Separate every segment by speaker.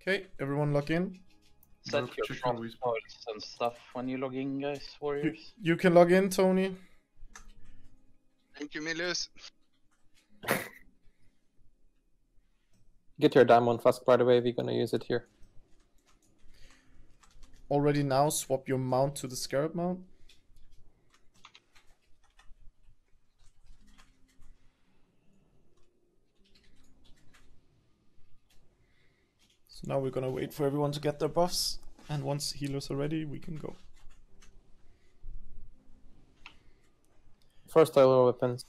Speaker 1: Okay, everyone log in.
Speaker 2: Set
Speaker 3: Nope,
Speaker 2: your
Speaker 3: chicken
Speaker 2: front
Speaker 3: respawn.
Speaker 2: and stuff when you log in, guys, warriors.
Speaker 1: you can log in, Tony.
Speaker 4: Thank you, Milleus.
Speaker 5: Get your diamond flask, by the way. We're gonna use it here.
Speaker 1: Already now, swap your mount to the scarab mount. So now we're gonna wait for everyone to get their buffs, and once healers are ready, we can go.
Speaker 5: First oil weapons.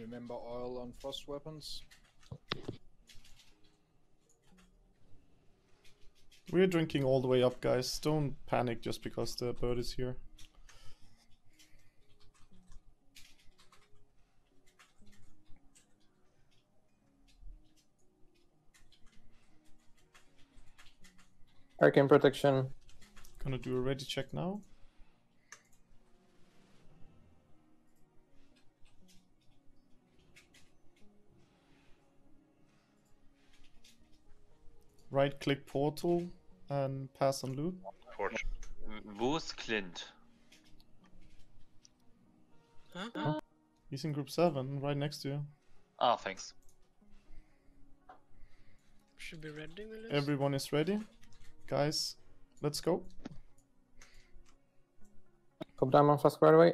Speaker 6: Remember oil on frost weapons.
Speaker 1: We're drinking all the way up, guys. Don't panic just because the bird is here.
Speaker 5: Arcane protection.
Speaker 1: Gonna do a ready check now. Right click portal and pass on loot.
Speaker 7: Fortune. Wo Clint?
Speaker 8: Huh?
Speaker 1: He's in group 7, right next to you.
Speaker 7: Ah, thanks.
Speaker 8: Should be ready, Milleus.
Speaker 1: Everyone is ready. Guys, let's go.
Speaker 5: Pop diamond flask, by the way.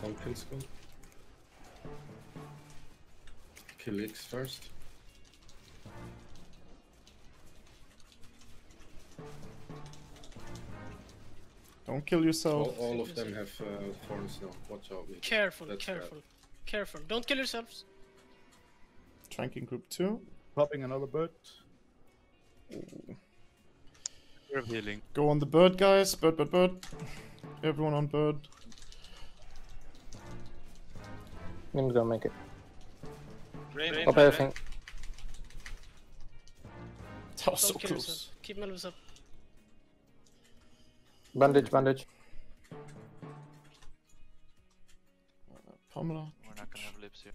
Speaker 3: Pumpkin skull. Kill X first.
Speaker 1: Don't kill yourself.
Speaker 3: All, all of them have uh, thorns now. Watch out. Nick.
Speaker 8: Careful,
Speaker 3: That's
Speaker 8: careful, careful. Don't kill yourselves.
Speaker 1: Trank in group 2.
Speaker 6: Popping another bird.
Speaker 9: We're healing.
Speaker 1: Go on the bird, guys. Bird, bird, bird. Everyone on bird.
Speaker 5: I'm gonna make it.
Speaker 9: Rain,
Speaker 5: Pop oh, everything.
Speaker 1: That was
Speaker 8: Don't
Speaker 1: so close.
Speaker 8: yourself. Keep Melvis up.
Speaker 5: Bandage, bandage.
Speaker 1: Pamela.
Speaker 9: We're not gonna have lips here.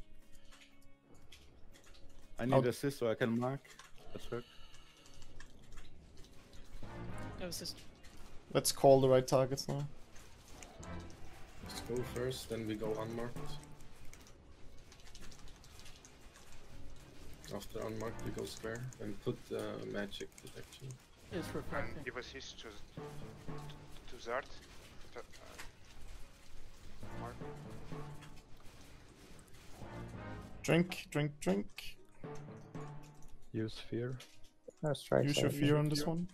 Speaker 6: I need oh.
Speaker 1: Out.
Speaker 6: assist so I can mark. That's right.
Speaker 8: Have assist.
Speaker 1: Let's call the right targets now.
Speaker 3: Let's go first, then we go unmarked. After unmarked, we go square and put uh, magic protection.
Speaker 8: It's refracting.
Speaker 10: Give assist to to Zard. To, uh, Mark.
Speaker 1: Drink, drink, drink.
Speaker 6: Use fear.
Speaker 5: No strikes.
Speaker 1: Use your fear on this one.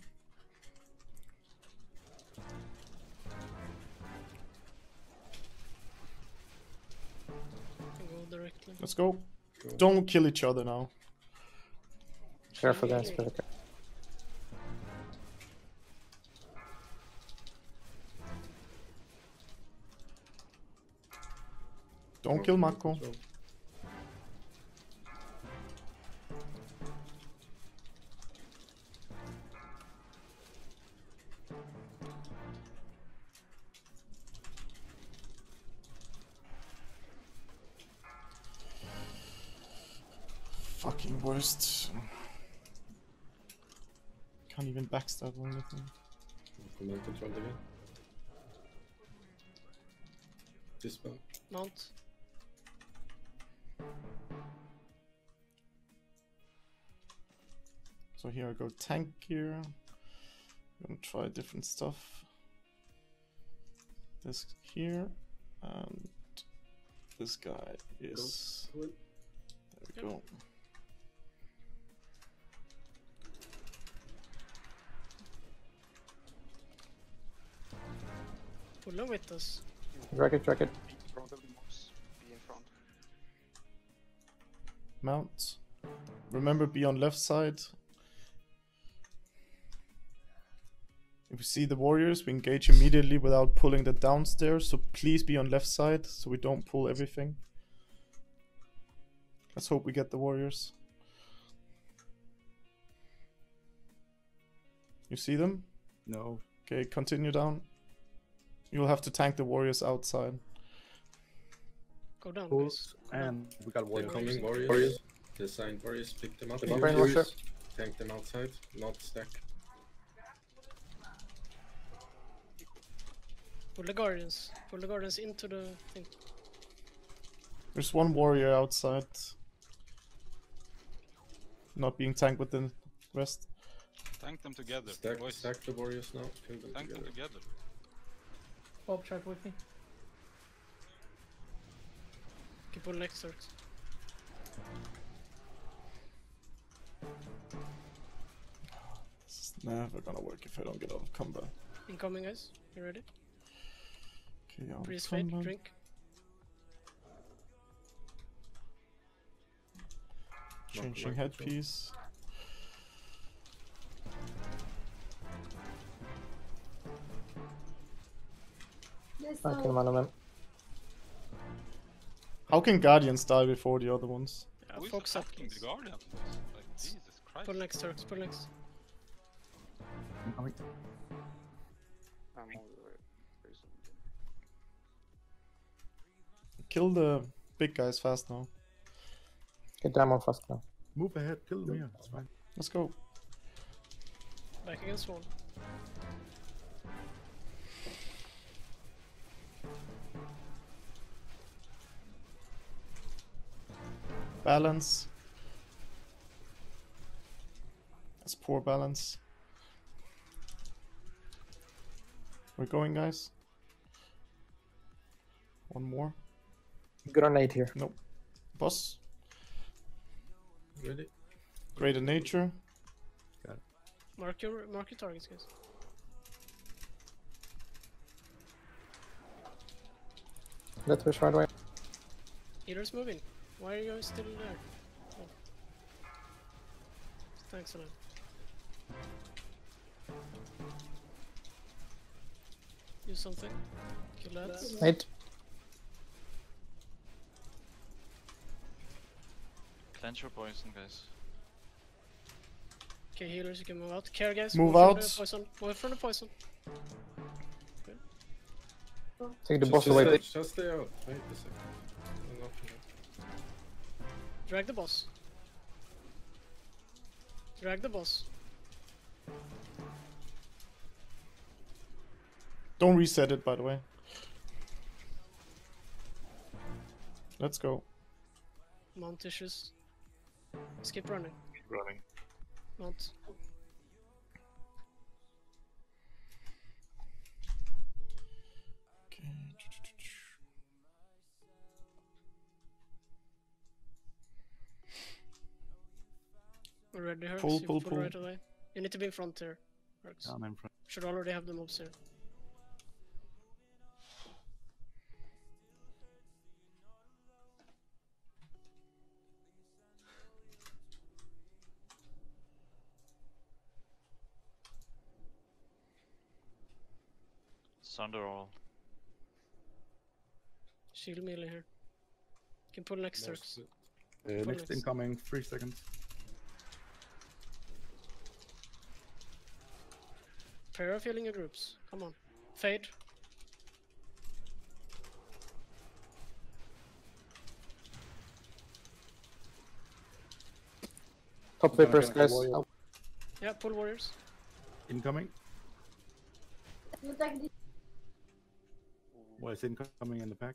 Speaker 8: Go directly.
Speaker 1: Let's go.
Speaker 3: Go.
Speaker 1: Don't kill each other now.
Speaker 5: Careful, guys. Spirit.
Speaker 1: Don't kill Mako. Fucking worst. Can't even backstab or anything.
Speaker 3: Command control again. Dispel.
Speaker 8: Mount.
Speaker 1: So here I go tank gear. Gonna try different stuff. This here and this guy is
Speaker 3: Go.
Speaker 1: there we go.
Speaker 8: Pull them with us.
Speaker 5: Drag it, drag it.
Speaker 10: Be in front of the mobs. Be in front.
Speaker 1: Mount. Remember be on left side. If we see the warriors, we engage immediately without pulling the downstairs. So please be on left side so we don't pull everything. Let's hope we get the warriors. You see them?
Speaker 6: No.
Speaker 1: Okay, continue down. You'll have to tank the warriors outside.
Speaker 8: Go down, guys.
Speaker 6: And we got
Speaker 3: They're
Speaker 6: warriors.
Speaker 3: coming warriors. The signed warriors, pick them up.
Speaker 5: Brainwasher.
Speaker 3: Tank them outside, not stack.
Speaker 8: Pull the guardians. Pull the guardians into the thing.
Speaker 1: There's one warrior outside. Not being tanked with the rest.
Speaker 9: Tank them together.
Speaker 3: Stack,
Speaker 9: boys.
Speaker 3: stack the warriors now. Kill them
Speaker 9: Tank
Speaker 3: together.
Speaker 9: them together.
Speaker 8: Bob, try with me. Keep pull next turret.
Speaker 1: This is never gonna work if I don't get out of combat.
Speaker 8: Incoming, guys. You ready?
Speaker 1: Okay, out of
Speaker 8: Freeze, wait,
Speaker 1: combat.
Speaker 8: drink.
Speaker 1: Changing
Speaker 3: Mark- mark control.
Speaker 1: headpiece.
Speaker 5: I kill one of them.
Speaker 1: How can guardians die before the other ones?
Speaker 8: Yeah,
Speaker 9: Who is
Speaker 8: focus up,
Speaker 9: attacking the
Speaker 8: please.
Speaker 9: Like Jesus Christ.
Speaker 8: Pull next turret, pull next.
Speaker 10: I'm all the way. Prison.
Speaker 1: Kill the big guys fast now.
Speaker 5: Get Diamond flask now.
Speaker 6: Move ahead. Kill them here. It's fine.
Speaker 1: Let's go.
Speaker 8: Back against wall.
Speaker 1: Balance. That's poor balance. We're going, guys. One more.
Speaker 5: Grenade here.
Speaker 1: Nope. Boss.
Speaker 3: Ready?
Speaker 1: Greater nature. Got it.
Speaker 8: Mark your mark your targets, guys.
Speaker 5: Let wish right away.
Speaker 8: Healer's moving. Why are you guys still there? Oh. Thanks a lot. Do something. Kill that.
Speaker 5: Eight.
Speaker 9: Clench your poison, guys.
Speaker 8: Okay, healers, you can move out. Care, guys.
Speaker 1: Move
Speaker 8: from
Speaker 1: out.
Speaker 8: The poison. Move from the poison.
Speaker 5: Take the
Speaker 3: Just
Speaker 5: boss
Speaker 3: stay-
Speaker 5: away.
Speaker 3: Just stay out. Wait a second. I'm not gonna-
Speaker 8: Drag the boss. Drag the boss.
Speaker 1: Don't reset it, by the way. Let's go.
Speaker 8: Mount issues. Skip running.
Speaker 10: Keep Running.
Speaker 8: Mount. We're.
Speaker 1: Pull, pull,
Speaker 8: pull,
Speaker 1: pull.
Speaker 8: right away. You need to be in front here, Herx.
Speaker 6: I'm in front.
Speaker 8: Should already have the mobs here.
Speaker 9: Sunder all.
Speaker 8: Shield melee here. Can pull next Herx.
Speaker 3: Most-
Speaker 6: Uh, next
Speaker 8: next.
Speaker 6: incoming. Three seconds.
Speaker 8: Pair of healing your groups. Come on. Fade.
Speaker 5: Top vapors,
Speaker 6: Okay,
Speaker 5: guys.
Speaker 6: warrior.
Speaker 5: Oh,
Speaker 8: Yeah, pull warriors.
Speaker 6: Incoming. What is it's incoming in the pack.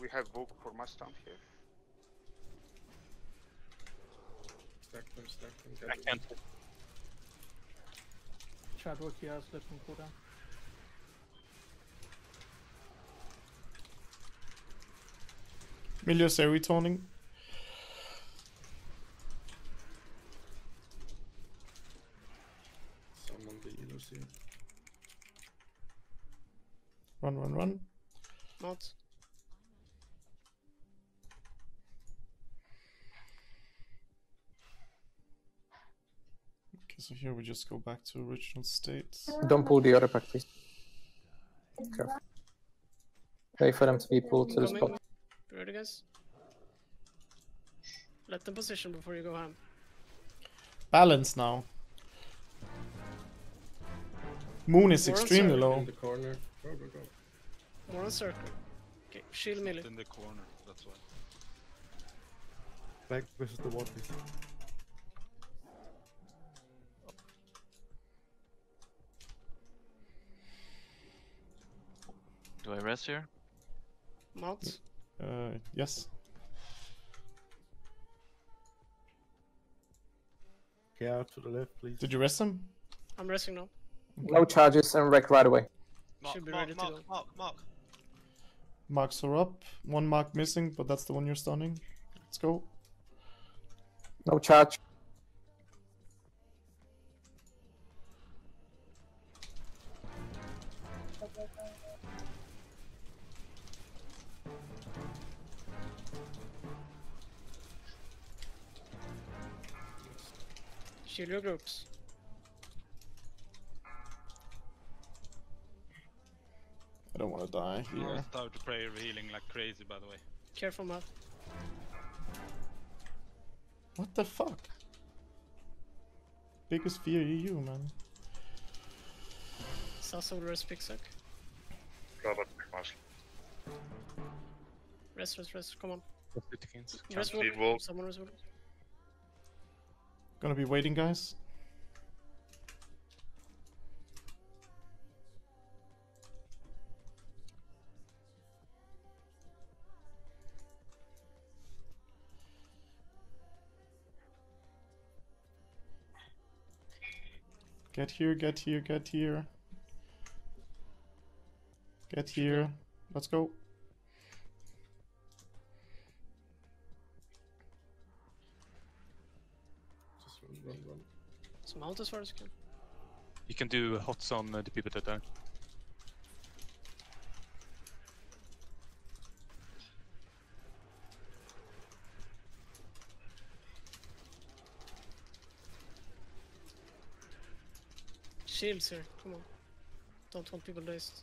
Speaker 10: We have book for my stump here.
Speaker 3: Stack them, stack them.
Speaker 9: I can't.
Speaker 11: Chadwick here has let me go down.
Speaker 1: Milleus Eritoning.
Speaker 3: Someone the healers here.
Speaker 1: Run, run, run.
Speaker 8: Mount.
Speaker 1: Okay, so here we just go back to original state.
Speaker 5: Don't pull the other pack, please. Careful. Wait for them to be pulled to the spot.
Speaker 8: You ready, guys? Let them position before you go ham.
Speaker 1: Balance now. Moon is
Speaker 8: More
Speaker 1: extremely low.
Speaker 3: In the corner. Go, go, go.
Speaker 8: More on circle. Okay, shield melee.
Speaker 9: In the corner, that's why.
Speaker 6: Back versus the wall, please.
Speaker 9: Do I rest here?
Speaker 8: Mount.
Speaker 1: Uh, yes.
Speaker 6: Yeah, to the left, please.
Speaker 1: Did you rest him?
Speaker 8: I'm resting now.
Speaker 5: No charges and wreck right away.
Speaker 8: Should be ready to go.
Speaker 10: Mark, mark.
Speaker 1: Marks are up. One mark missing, but that's the one you're stunning. Let's go.
Speaker 5: No charge.
Speaker 8: Shield your groups.
Speaker 1: I don't want to die here.
Speaker 9: I
Speaker 1: here.
Speaker 9: start to pray healing like crazy, by the way.
Speaker 8: Careful, Matt.
Speaker 1: What the fuck? Biggest fear EU, man.
Speaker 8: Sasso rest pick suck.
Speaker 10: Robert Marshall.
Speaker 8: Rest, rest, rest. Come on.
Speaker 6: Against.
Speaker 8: Rest
Speaker 10: leave
Speaker 8: wood.
Speaker 10: wall.
Speaker 8: Someone rest wood.
Speaker 1: Gonna be waiting, guys. Get here, get here, get here. Get here. Let's go.
Speaker 8: Mount as far as you can.
Speaker 6: You can do hots on uh, the people that are.
Speaker 8: Shields here. Come on. Don't want people dazed.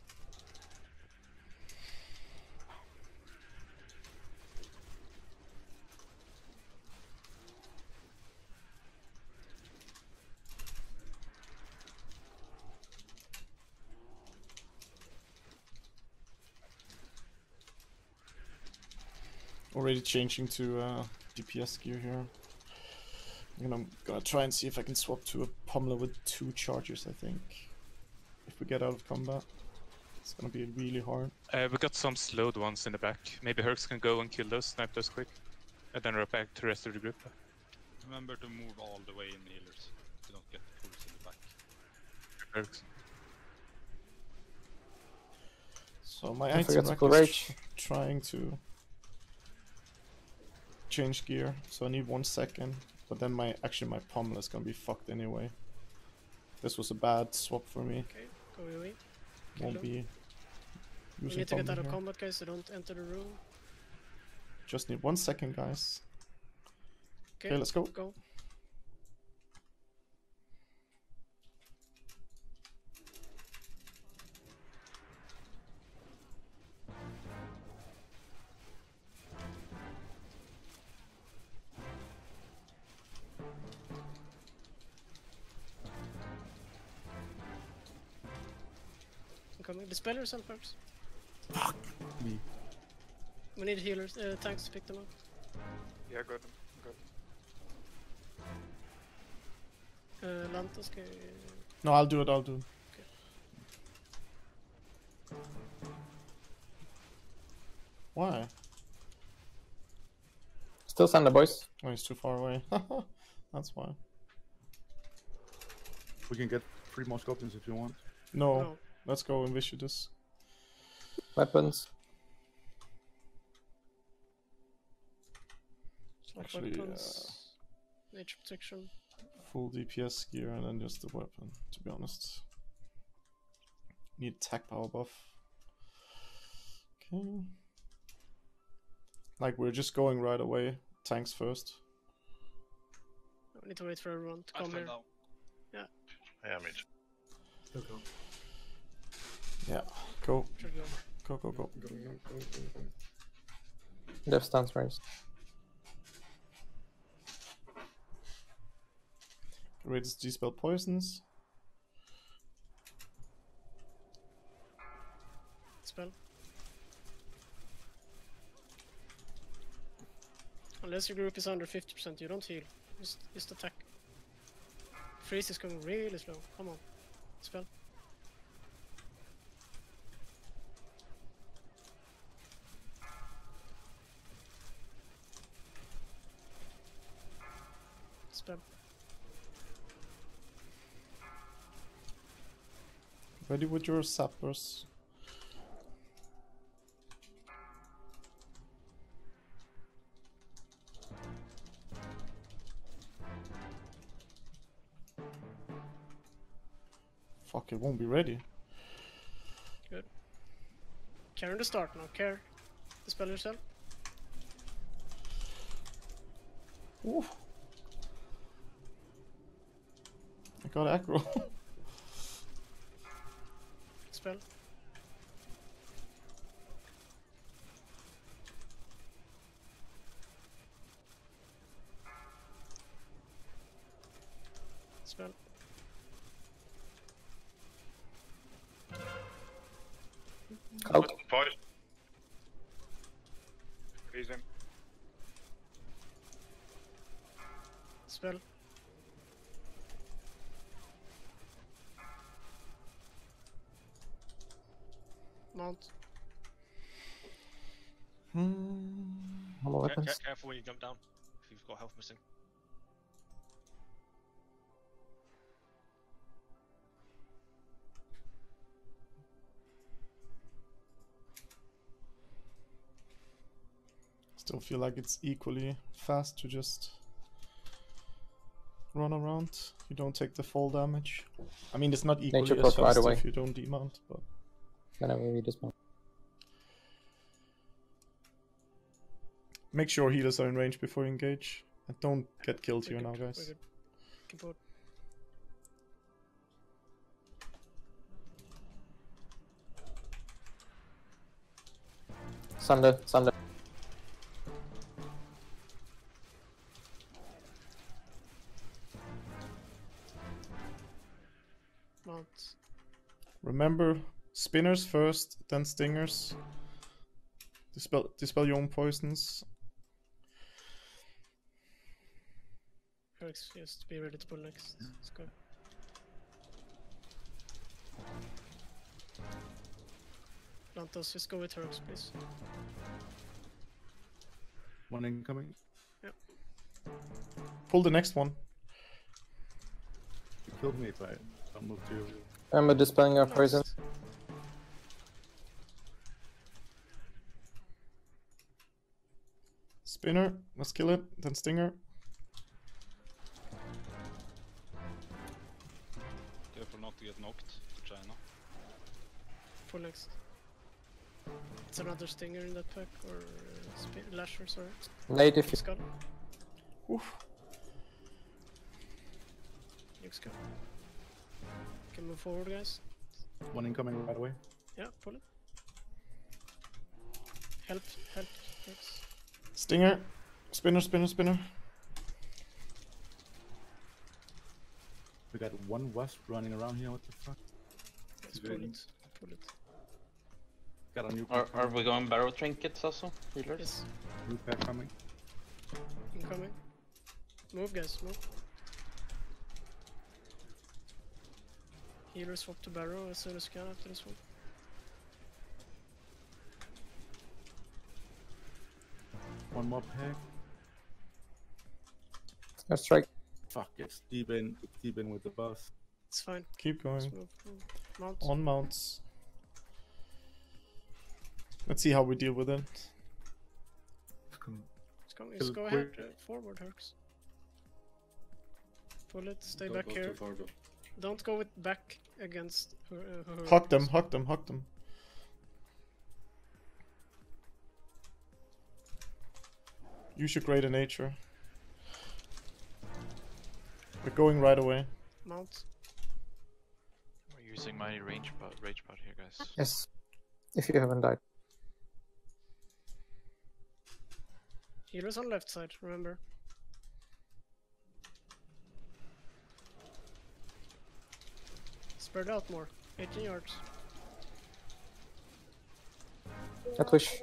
Speaker 1: Already changing to uh, DPS gear here. I'm gonna, gonna try and see if I can swap to a Pummeler with two charges, I think. If we get out of combat. It's gonna be really hard.
Speaker 6: Uh, we got some slowed ones in the back. Maybe Herx can go and kill those, snipe those quick. And then right back to the rest of the group.
Speaker 9: Remember to move all the way in healers. So you don't get the pulls in the back.
Speaker 6: Herx.
Speaker 1: So my
Speaker 5: Don't
Speaker 1: item
Speaker 5: to
Speaker 1: rack is
Speaker 5: rage.
Speaker 1: trying to change gear, so I need one second. But then my actually my pommel is gonna be fucked anyway. This was a bad swap for me.
Speaker 8: Okay, go away.
Speaker 1: Won't be
Speaker 8: We need to get out of
Speaker 1: here.
Speaker 8: combat, guys, so don't enter the room.
Speaker 1: Just need one second, guys.
Speaker 8: Okay,
Speaker 1: Okay, let's go.
Speaker 8: Go. Coming. Dispel yourself first.
Speaker 6: Me.
Speaker 8: We need healers, uh, tanks to pick them up.
Speaker 10: Yeah, got him. Got him.
Speaker 8: Uh, Lantos, can
Speaker 1: No, I'll do it. I'll do it. Why?
Speaker 5: Still Sander, boys.
Speaker 1: Oh, he's too far away. That's why.
Speaker 6: We can get three more scorpions if you want.
Speaker 1: No,
Speaker 8: No.
Speaker 1: let's go and wish you this.
Speaker 5: Weapons.
Speaker 8: Swap
Speaker 1: Actually,
Speaker 8: weapons. Uh, nature protection.
Speaker 1: Full DPS gear and then just the weapon, to be honest. Need attack power buff. Okay. Like, we're just going right away. Tanks first.
Speaker 8: We need to wait for everyone to
Speaker 9: I
Speaker 8: come
Speaker 9: fell
Speaker 8: here.
Speaker 9: down.
Speaker 10: Yeah, me too.
Speaker 3: Still go.
Speaker 1: Yeah, go,
Speaker 8: Should Go,
Speaker 1: go, go.
Speaker 5: Dev stance raised.
Speaker 1: Rates G spell poisons.
Speaker 8: Spell. Unless your group is under 50%, you don't heal. Just, just attack. Freeze is going really slow. Come on. Spell.
Speaker 1: Ready with your sappers. Fuck, it won't be ready. Good.
Speaker 8: Care in the start now. Care. Dispel yourself.
Speaker 1: Ooh. I got aggro.
Speaker 8: Spell. Spell.
Speaker 5: Out.
Speaker 10: Voice. Freeze him.
Speaker 8: Spell. Mount.
Speaker 1: Hmm.
Speaker 5: No more
Speaker 12: Care-
Speaker 5: weapons.
Speaker 12: care- careful when you jump down. If you've got health missing.
Speaker 1: Still feel like it's equally fast to just run around. You don't take the fall damage. I mean, it's not equally
Speaker 5: Nature
Speaker 1: as
Speaker 5: cloak right
Speaker 1: fast
Speaker 5: away.
Speaker 1: if you don't demount, but
Speaker 5: Whenever we dismount.
Speaker 1: Make sure healers are in range before you engage. And don't get killed
Speaker 8: We're
Speaker 1: here now,
Speaker 8: good, we're
Speaker 1: guys.
Speaker 8: good. Keep forward.
Speaker 5: Sunder, Sunder.
Speaker 8: Mount.
Speaker 1: Remember, spinners first, then stingers. Dispel, dispel your own poisons.
Speaker 8: Herx, just be ready to pull next. Let's go. Lantos, just go with Herx, please.
Speaker 13: One incoming. Yep.
Speaker 1: Pull the next one.
Speaker 13: You killed me if I don't move to you.
Speaker 5: Remember dispelling your poison.
Speaker 1: Spinner, let's kill it. Then stinger.
Speaker 9: To get knocked to China.
Speaker 8: Pull next. It's another stinger in that pack, or uh, spin lasher, sorry.
Speaker 5: Nate if you
Speaker 8: Skull.
Speaker 1: Oof.
Speaker 8: Looks good. Can move forward, guys.
Speaker 13: One incoming right away.
Speaker 8: Yeah, pull it. Help, help, Herx.
Speaker 1: Stinger. Spinner, spinner, spinner.
Speaker 13: We got one wasp running around here. What the fuck?
Speaker 8: Let's
Speaker 13: Good.
Speaker 8: pull it. Pull it.
Speaker 13: Got a new
Speaker 2: Are, are we going barrel trinkets also? Healers?
Speaker 8: Yes,
Speaker 13: New pack coming.
Speaker 8: incoming. Move, guys, move. Healer swap to barrel as soon as you can after this one.
Speaker 13: One more pack.
Speaker 5: no strike.
Speaker 13: Fuck, it's deep in. Deep in with the bus.
Speaker 8: It's fine.
Speaker 1: Keep going.
Speaker 8: move. move. Mount.
Speaker 1: On mounts. Let's see how we deal with it.
Speaker 8: Let's go,
Speaker 13: Kill
Speaker 8: just
Speaker 13: it
Speaker 8: go ahead.
Speaker 13: quick.
Speaker 8: Uh, forward, Herx. Pull it. Stay
Speaker 3: Don't
Speaker 8: back
Speaker 3: go
Speaker 8: here.
Speaker 3: far.
Speaker 8: Don't go with back against her. Uh, her
Speaker 1: Huck them, huck them, huck them. Use your greater nature. We're going right away.
Speaker 8: Mount.
Speaker 6: We're using my range pot, rage pot here, guys.
Speaker 5: Yes. If you haven't died.
Speaker 8: Healers on left side, remember. Spread out more. 18 yards.
Speaker 5: I push.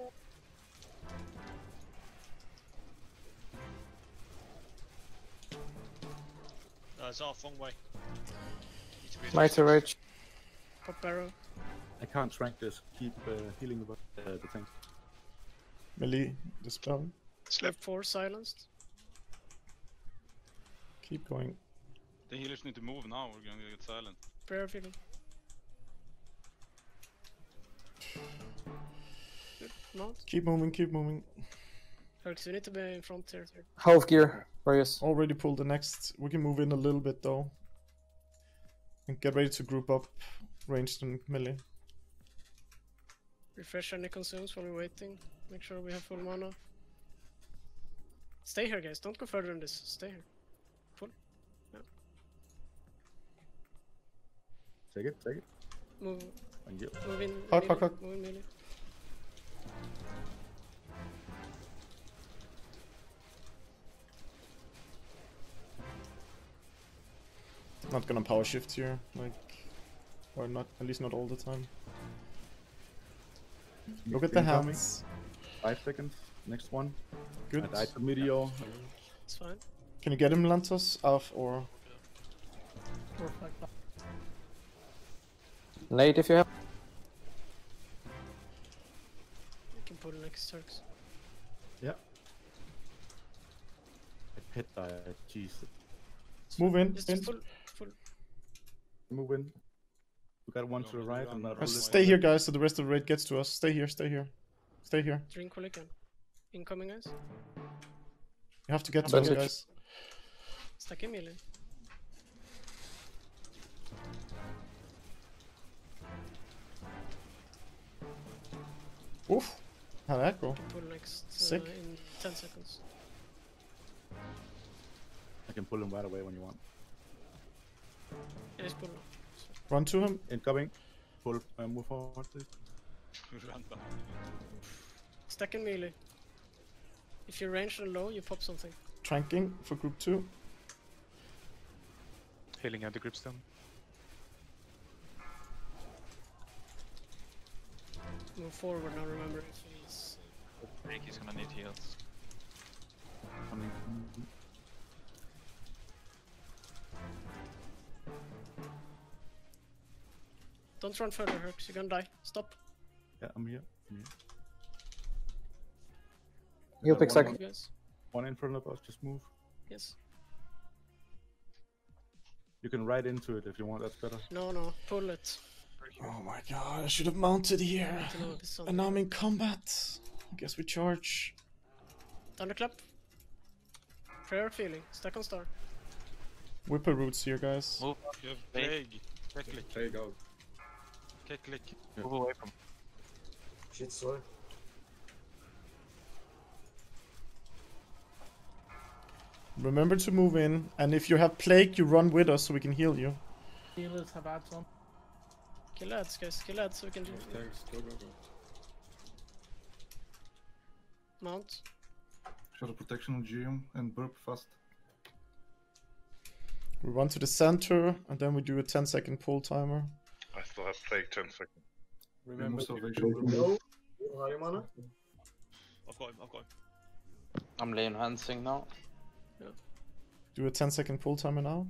Speaker 12: It's off, wrong way. Need to be
Speaker 5: Mighty Rage.
Speaker 8: Pop barrow.
Speaker 13: I can't track this. Keep uh, healing the, uh, the tank.
Speaker 1: Melee, dispel.
Speaker 8: Slap 4 silenced.
Speaker 1: Keep going.
Speaker 9: The healers need to move now, we're gonna get silent.
Speaker 8: Prayer feeling. Good. Mount.
Speaker 1: Keep moving, keep moving.
Speaker 8: Herx, you need to be in front here.
Speaker 5: Half gear. Warriors.
Speaker 1: Already pulled the next. We can move in a little bit though. And get ready to group up ranged and melee.
Speaker 8: Refresh any consumes while we're waiting. Make sure we have full mana. Stay here, guys. Don't go further than this. Stay here. Full.
Speaker 13: Take it, take it.
Speaker 8: Move.
Speaker 13: Thank you.
Speaker 8: Move in.
Speaker 1: Huck,
Speaker 8: melee,
Speaker 1: huck, huck.
Speaker 8: Move in melee.
Speaker 1: Not gonna power shift here, like, or not, at least not all the time. Look at the
Speaker 13: Incoming.
Speaker 1: hands.
Speaker 13: Five seconds. Next one.
Speaker 1: Good.
Speaker 13: I died to Meteor.
Speaker 8: It's fine.
Speaker 1: Can you get him, Lantos? Off or
Speaker 11: Perfect.
Speaker 5: Nade if you have.
Speaker 8: You can pull next Herx.
Speaker 13: Yeah. I pit died. Jesus.
Speaker 1: move in?
Speaker 8: Just
Speaker 1: in.
Speaker 8: full. Full.
Speaker 13: Move in. We got one to the right and not
Speaker 1: Uh, Stay here, guys, so the rest of the raid gets to us. Stay here, stay here. Stay here.
Speaker 8: Drink while you can. Incoming, guys.
Speaker 1: You have to get to us, guys.
Speaker 8: Stack in melee.
Speaker 1: Oof. How'd that go?
Speaker 8: Pull next uh,
Speaker 1: Sick.
Speaker 8: in 10 seconds.
Speaker 13: I can pull him right away when you want.
Speaker 8: Yeah, just pull.
Speaker 1: Run to him.
Speaker 13: Incoming. Pull. Uh, move forward, please.
Speaker 9: Run behind
Speaker 8: Stack in melee. If you range and low, you pop something.
Speaker 1: Tranking for group 2.
Speaker 6: Healing at the gripstone.
Speaker 8: Move forward now, remember. If he's...
Speaker 7: Break is gonna need heals.
Speaker 13: Coming.
Speaker 8: Don't run further, Herx. You're gonna die. Stop.
Speaker 13: Yeah, I'm here. I'm here.
Speaker 5: You
Speaker 13: Got
Speaker 5: pick
Speaker 13: one
Speaker 5: second.
Speaker 8: Move, guys.
Speaker 13: One in front of us. Just move.
Speaker 8: Yes.
Speaker 1: You can ride into it if you want, that's better.
Speaker 8: No, no, pull it.
Speaker 1: Oh my god, I should have mounted here.
Speaker 8: To know if it's on.
Speaker 1: And now I'm in combat. I guess we charge.
Speaker 8: Thunderclap. Prayer feeling. Stack on star.
Speaker 1: Whipper roots here, guys.
Speaker 7: Move.
Speaker 9: You have
Speaker 7: Plague.
Speaker 9: plague. Click, click.
Speaker 3: Plague out.
Speaker 9: Click, click.
Speaker 7: Move away from.
Speaker 14: Shit, sorry.
Speaker 1: Remember to move in, and if you have plague, you run with us so we can heal you.
Speaker 11: Healers have ads on.
Speaker 8: Kill ads, guys. Kill ads so we can do
Speaker 3: Thanks. Go, go, go.
Speaker 8: mount.
Speaker 14: Shadow protection on GM and burp fast.
Speaker 1: We run to the center, and then we do a 10 second pull timer.
Speaker 10: I still have plague 10 seconds.
Speaker 14: Remove salvation. burp.
Speaker 10: No.
Speaker 12: I've got him, I've got him.
Speaker 2: I'm laying hansing now.
Speaker 1: Do a 10 second pull timer now.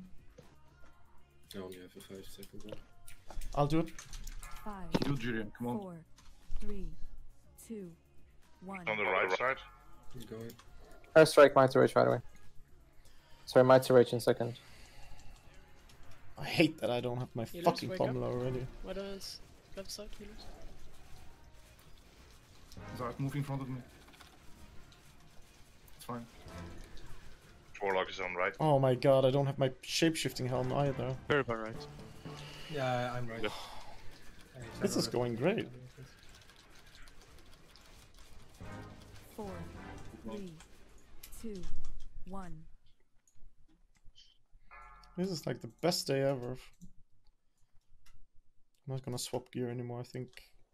Speaker 3: I only have a 5 second one.
Speaker 1: I'll do it.
Speaker 15: Five,
Speaker 14: Kill Jiren, come on.
Speaker 15: four, three, two, one.
Speaker 10: On the right side.
Speaker 3: Keep going.
Speaker 5: Airstrike Mighty Rage right away. Sorry, Mighty Rage in second.
Speaker 1: I hate that I don't have my
Speaker 8: Healers,
Speaker 1: fucking
Speaker 8: wake up.
Speaker 1: formula already.
Speaker 8: Why don't left side healers?
Speaker 14: Zard, move in front of me. It's fine.
Speaker 10: Warlock is on right.
Speaker 1: Oh my god, I don't have my shapeshifting helm either.
Speaker 6: Very bad, right?
Speaker 14: Yeah, I'm right.
Speaker 1: This is going great.
Speaker 15: Four, three, two, one.
Speaker 1: This is like the best day ever. I'm not gonna swap gear anymore, I think.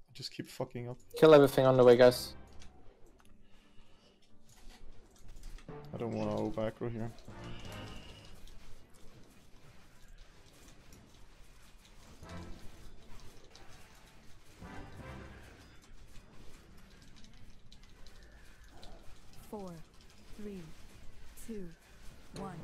Speaker 1: I just keep fucking up.
Speaker 5: Kill everything on the way, guys.
Speaker 1: I don't wanna go back right here.
Speaker 15: Four, three, two, one.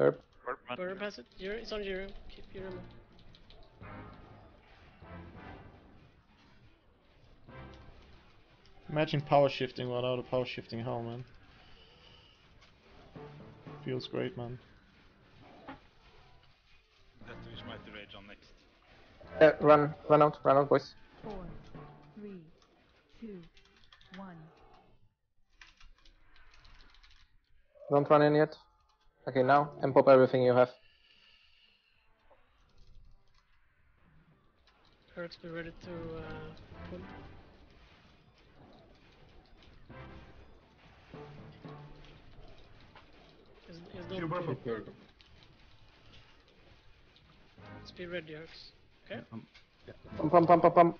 Speaker 5: Herb.
Speaker 8: Burb has it. You're, it's on Euro. Keep Euro.
Speaker 1: Imagine power shifting without a power shifting helm, man. Feels great, man.
Speaker 9: That is Mighty Rage on next.
Speaker 5: Uh, run, run out, run out, boys.
Speaker 15: Four, three, two, one.
Speaker 5: Don't run in yet. Okay, now, and pop everything you have.
Speaker 8: Herx, be ready to uh, pull. Is, is
Speaker 14: Kill
Speaker 8: not
Speaker 14: Burble.
Speaker 8: Let's be ready, Herx. Okay?
Speaker 13: Um, yeah.
Speaker 5: Pump, pump, pump, pump, pump.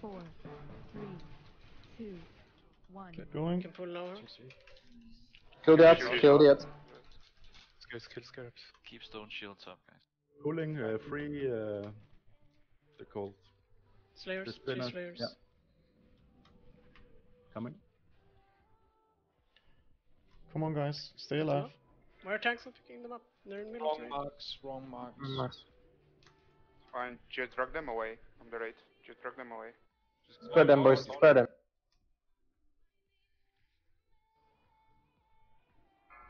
Speaker 15: Four, three, two, one.
Speaker 1: Keep going.
Speaker 8: You can pull now, Herx.
Speaker 5: Kill the ads, kill the ads.
Speaker 6: Let's go kill Scarabs.
Speaker 7: Keep stone shields up, guys.
Speaker 13: Pulling uh, free. Uh, they're called
Speaker 8: Slayers,
Speaker 13: The
Speaker 8: three Slayers.
Speaker 13: yeah. coming.
Speaker 1: Come on, guys. Stay alive.
Speaker 8: Why are tanks not picking them up? They're in the middle of the
Speaker 2: Wrong
Speaker 8: raid.
Speaker 2: marks, wrong marks.
Speaker 5: Nice.
Speaker 10: Fine, just drag them away from the raid. Just drag them away.
Speaker 5: Spread them, boys, spread them.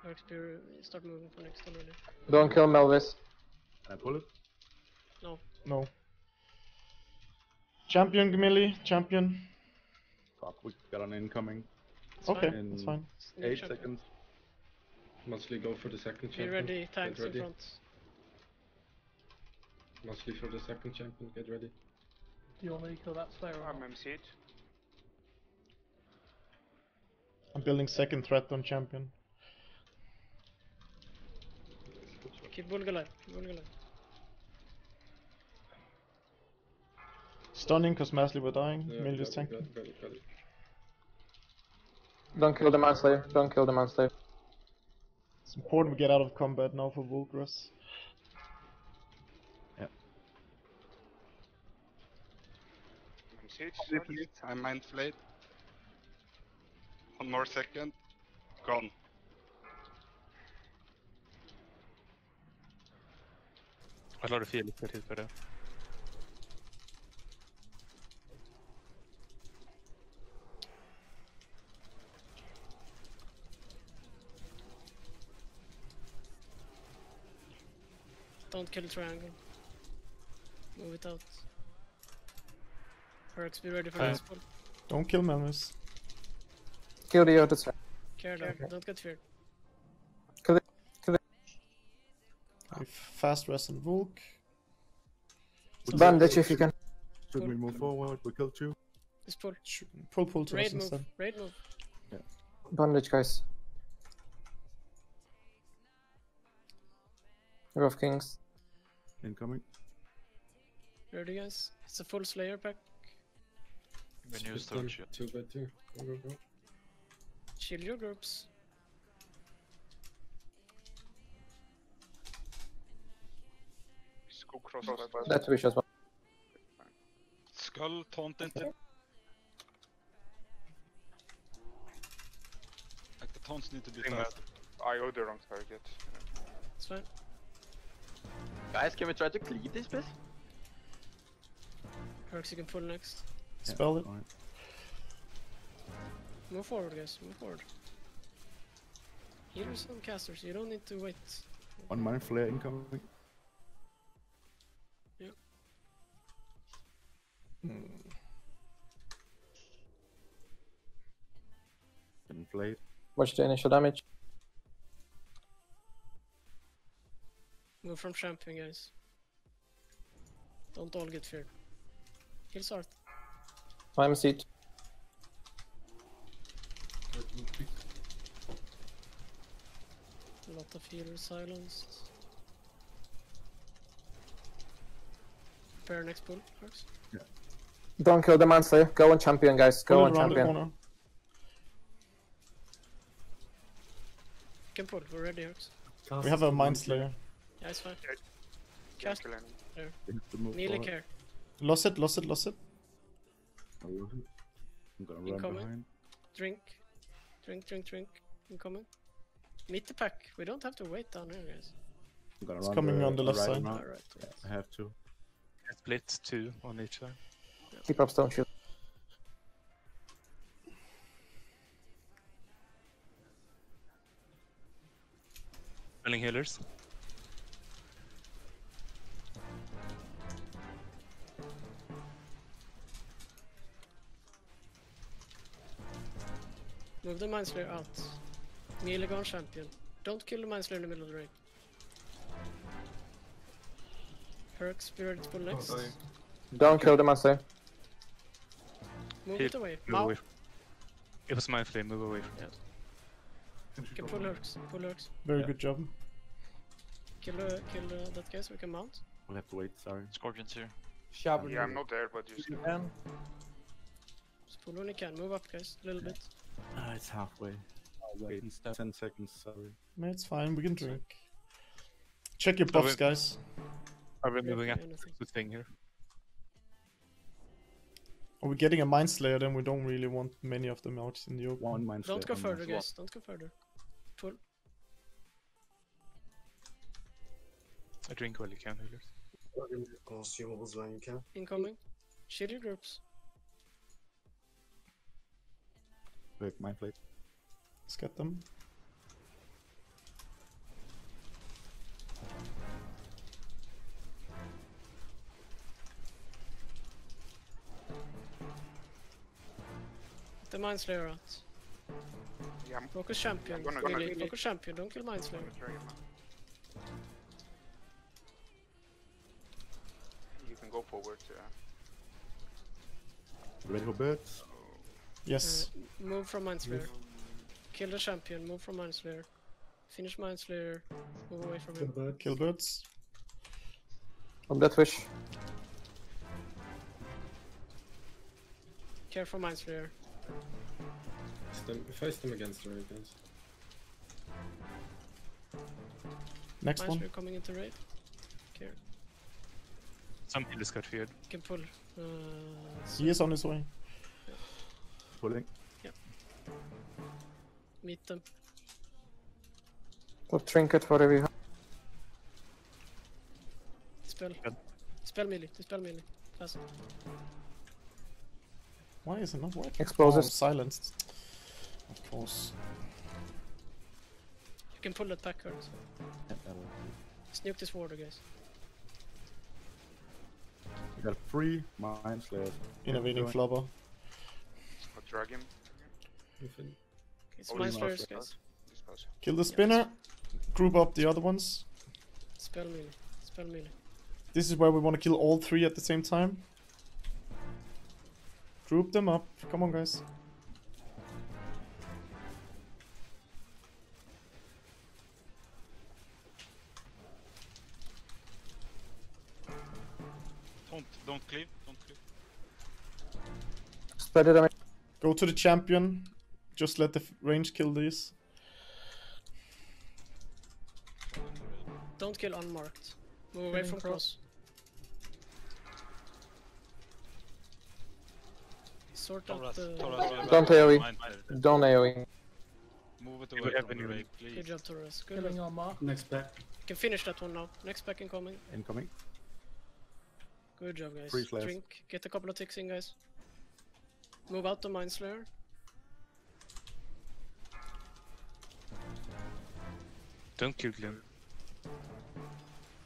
Speaker 8: Herx, uh, start moving for next already.
Speaker 5: Don't kill Melvis.
Speaker 13: Can I pull it?
Speaker 8: No.
Speaker 1: No. Champion, Gmilli. Champion.
Speaker 13: Fuck, we got an incoming.
Speaker 8: It's
Speaker 1: Okay,
Speaker 8: fine.
Speaker 1: that's fine.
Speaker 13: Eight
Speaker 8: champion.
Speaker 13: seconds.
Speaker 3: Mostly go for the second
Speaker 8: Be
Speaker 3: champion.
Speaker 8: ready,
Speaker 3: Get
Speaker 8: tanks in
Speaker 3: ready.
Speaker 8: front.
Speaker 3: Muscly for the second champion. Get ready.
Speaker 11: Do you want me to kill that Slayer
Speaker 10: I'm
Speaker 11: not?
Speaker 10: MC'd.
Speaker 1: I'm building second threat on champion.
Speaker 8: Keep Bulg alive. Keep Bulg alive.
Speaker 1: Stunning because Masley were dying.
Speaker 3: Yeah,
Speaker 1: Millie is
Speaker 3: got it,
Speaker 1: tanking.
Speaker 3: got it, got it.
Speaker 5: Don't kill the mindslayer. Don't kill the mindslayer.
Speaker 1: It's important we get out of combat now for Vulgras.
Speaker 10: MC'd.
Speaker 4: Sleep, I'm mind flayed. One more second. Gone.
Speaker 6: A lot of heal if hit better.
Speaker 8: Don't kill triangle. Move it out. Herx, be ready for
Speaker 1: Uh,
Speaker 8: this one.
Speaker 1: Don't kill Melvis.
Speaker 5: Kill the Otis.
Speaker 8: Care down. Don't get feared.
Speaker 1: Fast rest on Vulk.
Speaker 5: Bandage if you can.
Speaker 13: Should we move forward? We kill two.
Speaker 8: Just pull.
Speaker 1: Pull pull to us
Speaker 8: Raid move.
Speaker 1: instead.
Speaker 8: Raid move.
Speaker 5: Bandage, guys. Rough Kings.
Speaker 13: Incoming.
Speaker 8: Ready, guys? It's a full Slayer pack.
Speaker 7: Renew
Speaker 3: Put
Speaker 7: stone
Speaker 3: them
Speaker 7: shield.
Speaker 3: Two by two. Go, go, go.
Speaker 8: Shield your groups.
Speaker 10: Skull cross.
Speaker 5: That's wish as well.
Speaker 9: Skull, taunt into. Like the taunts need to be
Speaker 10: Thing that
Speaker 9: fast.
Speaker 10: I owe the wrong target.
Speaker 8: It's fine.
Speaker 2: Guys, can we try to cleave this, please?
Speaker 8: Herx, you can pull next.
Speaker 1: Spell it.
Speaker 13: Fine.
Speaker 8: Move forward, guys. Move forward. Here are some casters. You don't need to wait.
Speaker 13: One mind flare incoming. Hmm. Inflate.
Speaker 5: Watch the initial damage.
Speaker 8: Move from champion, guys. Don't all get feared. Heal Sarth.
Speaker 5: I'm seat.
Speaker 8: A lot of healers silenced. Prepare next pull, Herx.
Speaker 5: Don't kill the Mindslayer. Go on champion, guys. Go
Speaker 1: Pull
Speaker 5: on
Speaker 1: it around the
Speaker 5: champion.
Speaker 1: corner.
Speaker 8: can pull. We're ready, Hurks.
Speaker 1: We have a Mind Slayer.
Speaker 8: Yeah, it's fine.
Speaker 10: Can't
Speaker 8: Cast
Speaker 10: kill
Speaker 8: there.
Speaker 13: They have to move
Speaker 8: Melee
Speaker 13: forward.
Speaker 8: care.
Speaker 1: Lost it, lost it, lost it.
Speaker 13: I love it. I'm gonna run
Speaker 8: Incoming.
Speaker 13: behind.
Speaker 8: Drink. Drink, drink, drink. Incoming. Meet the pack. We don't have to wait down here, guys.
Speaker 13: I'm gonna
Speaker 1: It's
Speaker 13: run
Speaker 1: coming
Speaker 13: the,
Speaker 1: on the left
Speaker 13: right
Speaker 1: side.
Speaker 13: now.
Speaker 8: Alright.
Speaker 13: Yeah, I have to.
Speaker 6: Split two on each side.
Speaker 5: Keep up stone shield.
Speaker 6: Spelling healers.
Speaker 8: Move the Mindslayer out. Melee gone champion. Don't kill the Mindslayer in the middle of the raid. Herc, Spirit ready to pull next.
Speaker 3: Oh, sorry.
Speaker 5: Don't kill the master.
Speaker 8: Move
Speaker 6: Hit.
Speaker 8: it away.
Speaker 6: Move
Speaker 8: Mount.
Speaker 6: away. It was my flame. Move away from that.
Speaker 8: You can pull Hercs. Pull Hercs.
Speaker 1: Very
Speaker 6: Yeah.
Speaker 1: good job.
Speaker 8: Kill, uh, kill uh, that guy so we can mount.
Speaker 13: We'll have to wait, sorry.
Speaker 7: Scorpion's here.
Speaker 10: Yeah, I'm not there, but just
Speaker 8: Just pull when you can. Move up, guys. A little bit.
Speaker 13: Ah, it's halfway. Wait, 10 seconds, sorry.
Speaker 1: No, it's fine, we can drink. Check your
Speaker 6: Oh,
Speaker 1: buffs,
Speaker 6: wait.
Speaker 1: guys.
Speaker 6: Are we moving up
Speaker 8: anything.
Speaker 6: the thing here?
Speaker 1: Are we getting a Mind Slayer, then we don't really want many of them out in the open.
Speaker 13: One mind
Speaker 8: Don't go further,
Speaker 13: this.
Speaker 8: guys. Don't go further. Pull.
Speaker 6: I drink while you can, healers.
Speaker 16: Consumables when you can.
Speaker 8: Incoming. Shield your groups.
Speaker 13: Wait, mind plate.
Speaker 1: Let's get them.
Speaker 8: The Mindslayer out.
Speaker 10: yeah, I'm
Speaker 8: Focus champion.
Speaker 10: gonna- gonna-
Speaker 8: really. Focus champion. Don't kill Mindslayer.
Speaker 10: You can go forward. Yeah.
Speaker 13: Ready for birds?
Speaker 1: Yes.
Speaker 8: Uh, move from Mindslayer. Kill the champion. Move from Mindslayer. Finish Mindslayer. Move away from kill him.
Speaker 1: Kill birds.
Speaker 5: Of that wish.
Speaker 8: Care for Mindslayer.
Speaker 3: Stem, face them against the raid, guys.
Speaker 1: Next one.
Speaker 8: Mindslayer coming into raid. Care.
Speaker 6: Some healers got feared.
Speaker 8: Can pull. Uh,
Speaker 1: He is on his way.
Speaker 13: Pulling. Yeah.
Speaker 8: meet them.
Speaker 5: Put trinket whatever you have.
Speaker 8: Spell. Spell melee. Spell melee. Fast.
Speaker 1: Why is it not working?
Speaker 5: Explosive.
Speaker 1: Oh, silenced. Of course.
Speaker 8: You can pull that pack card.
Speaker 13: Yeah, that'll-
Speaker 8: Snuke this warder, guys.
Speaker 13: We got three mind slayers.
Speaker 1: Innovating
Speaker 13: Going.
Speaker 1: flubber.
Speaker 10: I'll drag him.
Speaker 8: Okay, it's
Speaker 10: Oh,
Speaker 8: Mindslayers,
Speaker 10: dispose.
Speaker 8: guys.
Speaker 1: Kill the spinner. Group up the other ones.
Speaker 8: Spell melee. Spell melee.
Speaker 1: This is where we want to kill all three at the same time. Group them up. Come on, guys.
Speaker 9: Don't don't cleave. Don't cleave.
Speaker 5: Spread it on
Speaker 1: Go to the champion. Just let the range kill these.
Speaker 8: Don't kill unmarked. Move away
Speaker 11: Killing
Speaker 8: from
Speaker 11: cross.
Speaker 8: Cross. Sort out
Speaker 9: Toras,
Speaker 8: the...
Speaker 9: Toras,
Speaker 5: Don't
Speaker 9: a
Speaker 5: AoE. Don't AoE.
Speaker 9: Move it away from the
Speaker 6: any-
Speaker 9: please.
Speaker 8: Good job, Torres. Good
Speaker 11: Killing
Speaker 8: job.
Speaker 11: on mark.
Speaker 14: Next back.
Speaker 8: You can finish that one now. Next back incoming.
Speaker 13: Incoming.
Speaker 8: Good job, guys.
Speaker 13: Three slays.
Speaker 8: Drink. Get a couple of ticks in, guys. Move out the Mind Slayer.
Speaker 6: Don't kill Glenn.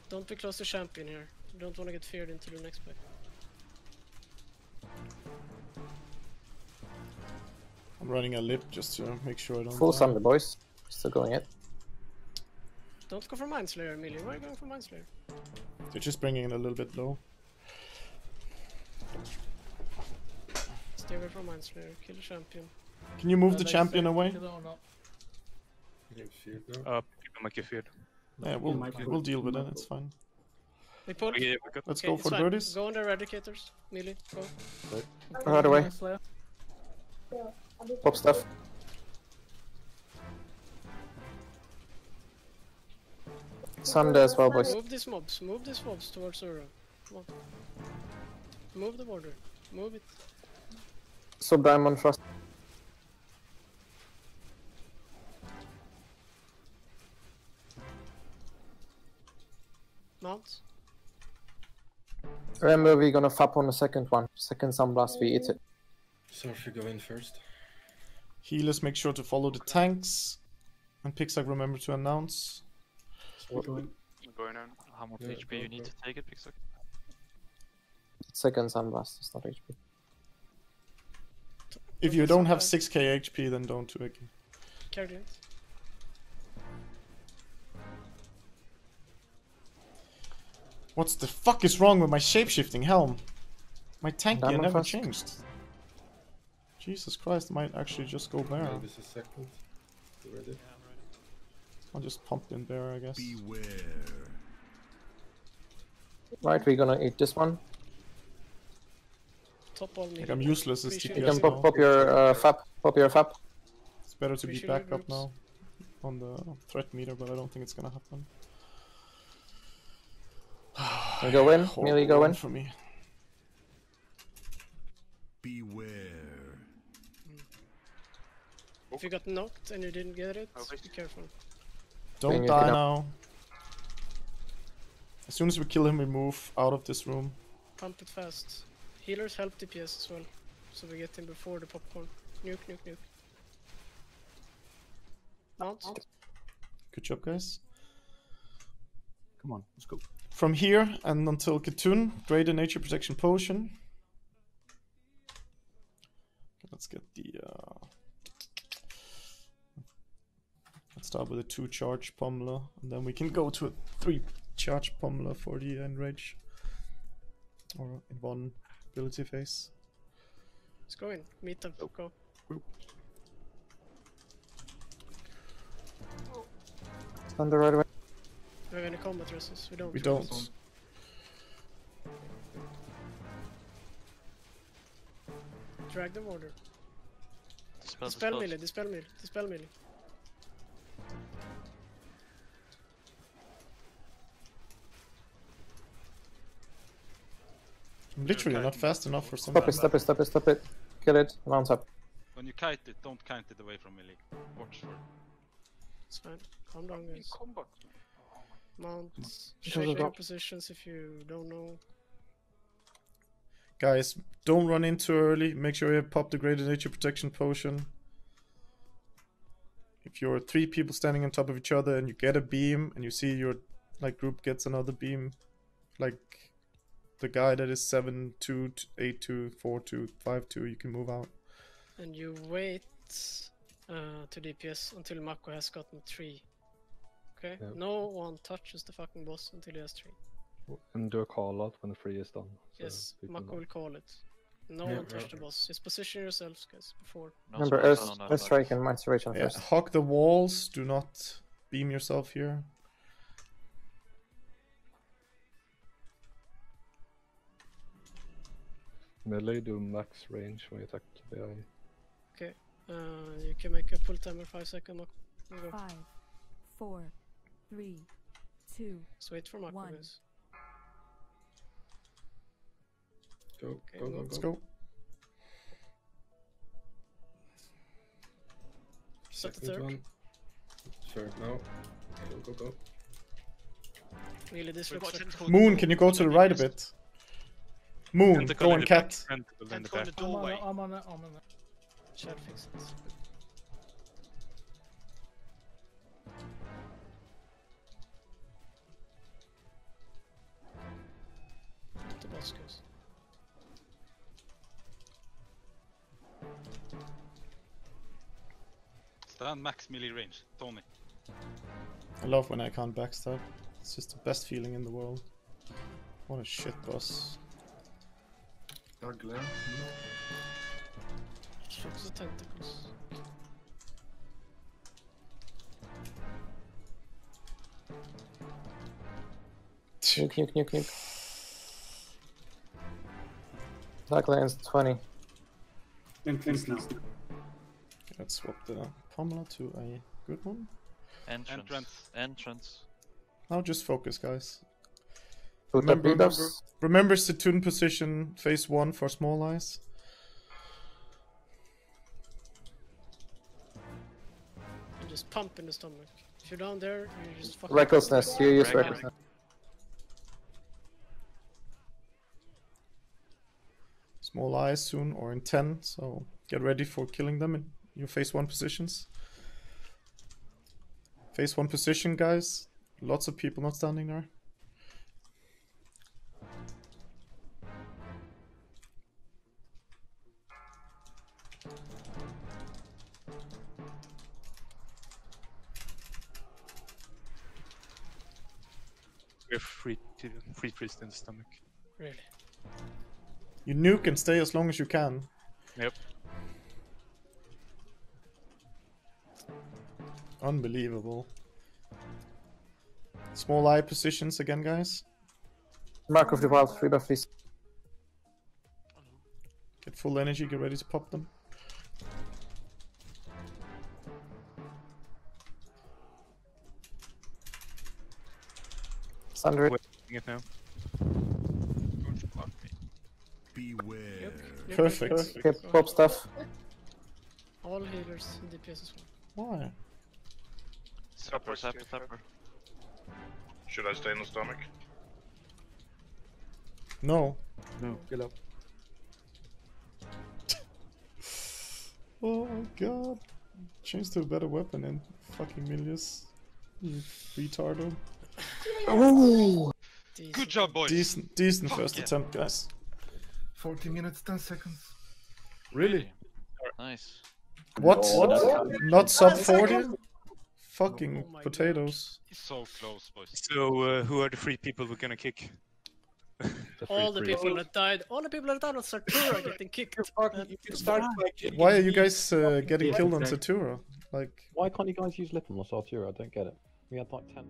Speaker 8: Don't be close to champion here. You don't want to get feared into the next back.
Speaker 1: I'm running a lip just to make sure I don't.
Speaker 5: Full
Speaker 1: die.
Speaker 5: summon, boys. Still going it.
Speaker 8: Don't go for Mind Slayer, Amelia. Why are you going for Mind Slayer?
Speaker 1: They're just bringing it a little bit low.
Speaker 8: Stay away from Mind Slayer. Kill the champion.
Speaker 1: Can you move
Speaker 11: Uh,
Speaker 1: the champion away?
Speaker 11: kill it or not.
Speaker 3: Getting feared now.
Speaker 6: Uh, people might get feared.
Speaker 1: Yeah, we'll
Speaker 14: might
Speaker 1: we'll deal with it. It's fine.
Speaker 8: We pull.
Speaker 6: Okay, we got
Speaker 1: Let's
Speaker 8: Okay,
Speaker 1: go for
Speaker 8: fine.
Speaker 1: birdies.
Speaker 8: Go on the eradicators. Melee. Go.
Speaker 5: Right away.
Speaker 11: Slayer.
Speaker 5: Pop stuff. Sunday as well, boys.
Speaker 8: Move these mobs, move these mobs towards Ouro. Come. Move the border. Move it.
Speaker 5: So diamond flask.
Speaker 8: Mount.
Speaker 5: Remember, we're gonna fap on the second one. Second Sand Blast, we eat it.
Speaker 3: So if you go in first.
Speaker 1: Healers, make sure to follow the tanks. And Pixar, remember to announce.
Speaker 10: Going on.
Speaker 7: How much
Speaker 3: Yeah,
Speaker 7: HP you need
Speaker 3: go.
Speaker 7: to take it, Pixar?
Speaker 5: Second Sand Blast, it's not HP.
Speaker 1: If you don't have 6k HP, then don't do it.
Speaker 8: Carry it.
Speaker 1: What the fuck is wrong with my shapeshifting helm? My tank gear never
Speaker 5: first.
Speaker 1: changed. Jesus Christ, I might actually just go bear.
Speaker 3: Yeah, this is second. You ready?
Speaker 1: I'll just pump in bear, I guess.
Speaker 5: Right, we're gonna eat this one.
Speaker 8: Top all
Speaker 1: Like I'm useless as
Speaker 8: Appreciate
Speaker 5: You can pop, pop your uh, fap. Pop your fap.
Speaker 1: It's better to be back up now on the threat meter, but I don't think it's gonna happen.
Speaker 5: You go in.
Speaker 1: Horrible
Speaker 5: Melee go in.
Speaker 1: for me.
Speaker 13: Beware.
Speaker 8: If you got knocked and you didn't get it, be careful.
Speaker 1: Don't
Speaker 5: you
Speaker 1: die now. As soon as we kill him, we move out of this room.
Speaker 8: Pump it fast. Healers help DPS as well. So we get him before the popcorn. Nuke, nuke, nuke. Mount.
Speaker 1: Good job, guys.
Speaker 13: Come on, let's go.
Speaker 1: From here and until C'Thun, Greater Nature Protection Potion. Let's get the. Uh... Let's start with a two charge pummeler, and then we can go to a three charge pummeler for the enrage. Or in one ability phase.
Speaker 8: Let's go in. Meet them. Go.
Speaker 5: Stand the right away.
Speaker 8: Do we have any combat resist? We don't.
Speaker 1: We don't.
Speaker 8: Drag the order.
Speaker 7: Dispel,
Speaker 8: Dispel
Speaker 7: dispel.
Speaker 8: melee, dispel melee, dispel melee.
Speaker 1: Literally not fast enough for some.
Speaker 5: Stop it, stop it, stop it, stop it. Kill it. Mount up.
Speaker 9: When you kite it, don't kite it away from melee. Watch for it.
Speaker 8: It's fine. Calm down, guys.
Speaker 10: Combat.
Speaker 8: Mount.
Speaker 5: Go,
Speaker 8: your positions if you don't know.
Speaker 1: Guys, don't run in too early. Make sure you pop the Greater Nature Protection Potion. If you're three people standing on top of each other and you get a beam and you see your like group gets another beam, like the guy that is 7 2 8 2 4 2 5 2, you can move out.
Speaker 8: And you wait uh, to DPS until Mako has gotten 3. Okay?
Speaker 17: Yeah.
Speaker 8: No one touches the fucking boss until he has 3.
Speaker 17: And do a call out when the free is done. so
Speaker 8: yes,
Speaker 17: people
Speaker 8: Mako
Speaker 17: know.
Speaker 8: will call it. No
Speaker 3: Yeah,
Speaker 8: one touch
Speaker 3: right.
Speaker 8: the boss. Just position yourselves, guys, before.
Speaker 7: No
Speaker 5: Remember,
Speaker 7: spells
Speaker 5: Earth,
Speaker 7: on that
Speaker 5: Earth
Speaker 7: side.
Speaker 5: Strike and Mind Serration
Speaker 1: Yeah,
Speaker 5: first.
Speaker 1: hog the walls. Do not beam yourself here.
Speaker 17: Melee do max range when you attack BI.
Speaker 8: Okay. Uh, you can make a pull timer 5 second. Mako. You go.
Speaker 15: Five, four, three, two,
Speaker 8: Just wait for Mako,
Speaker 15: One.
Speaker 3: Go,
Speaker 8: Okay,
Speaker 3: go, go,
Speaker 8: go.
Speaker 1: Let's
Speaker 3: go.
Speaker 1: go.
Speaker 8: Set the
Speaker 3: Second
Speaker 8: third.
Speaker 3: one. Sure, now. Go, go, go.
Speaker 8: Really, this
Speaker 12: We've
Speaker 8: looks
Speaker 12: got
Speaker 8: like...
Speaker 12: tentacle in
Speaker 1: Moon, can you go to the right a bit? Moon,
Speaker 6: Tentacle
Speaker 1: go and cat.
Speaker 6: Tentacle the
Speaker 12: Tentacle in
Speaker 6: back.
Speaker 12: the
Speaker 11: I'm on
Speaker 12: doorway.
Speaker 11: it, I'm on it, I'm on it.
Speaker 8: Shadow fix it. The boss goes.
Speaker 9: Stand max melee range. Tony.
Speaker 1: I love when I can't backstab. It's just the best feeling in the world. What a shit boss.
Speaker 14: Dark glare.
Speaker 8: Let's the tentacles.
Speaker 5: Nuke, nuke, nuke, nuke. Dark Lane's 20.
Speaker 13: Entrance now.
Speaker 1: Let's swap the Pummeler to a good one.
Speaker 7: Entrance.
Speaker 9: Entrance.
Speaker 7: Entrance.
Speaker 1: Now just focus, guys.
Speaker 5: Put up
Speaker 1: Remember,
Speaker 5: debuffs.
Speaker 1: remember C'Thun position phase one for small eyes.
Speaker 8: And just pump in the stomach. If you're down there, you just fucking.
Speaker 5: Recklessness. You use recklessness.
Speaker 1: Small eyes soon or in 10, so get ready for killing them in your phase 1 positions. Phase 1 position, guys. Lots of people not standing there.
Speaker 6: Free priest in the stomach.
Speaker 8: Really?
Speaker 1: You nuke and stay as long as you can.
Speaker 6: Yep.
Speaker 1: Unbelievable. Small eye positions again, guys.
Speaker 5: Mark of the Wild. Free buff, please.
Speaker 1: Get full energy, get ready to pop them.
Speaker 5: Thunder.
Speaker 6: We're it now.
Speaker 14: Beware.
Speaker 1: Perfect.
Speaker 5: Okay, pop stuff.
Speaker 8: All healers in DPS as well.
Speaker 1: Why?
Speaker 7: Supper, supper, supper.
Speaker 4: Should I stay in the stomach?
Speaker 1: No.
Speaker 13: No, get up.
Speaker 1: Oh my god. Change to a better weapon and fucking Milleus. You retardo.
Speaker 9: Good job, boys.
Speaker 1: Decent, decent
Speaker 9: Fuck
Speaker 1: first
Speaker 9: yeah.
Speaker 1: attempt, guys.
Speaker 14: 40 minutes, 10 seconds.
Speaker 1: Really?
Speaker 7: Nice.
Speaker 1: What?
Speaker 14: No.
Speaker 1: Not sub 40? Fucking potatoes.
Speaker 9: So close, boys.
Speaker 6: So, uh, who are the three people we're gonna kick?
Speaker 8: All the people that died, all the people that died on Sartura getting kicked. And-
Speaker 1: Why are you guys uh, getting killed on Sartura? Like,
Speaker 17: Why can't you guys use Lippum or Sartura? I don't get it. We had like 10.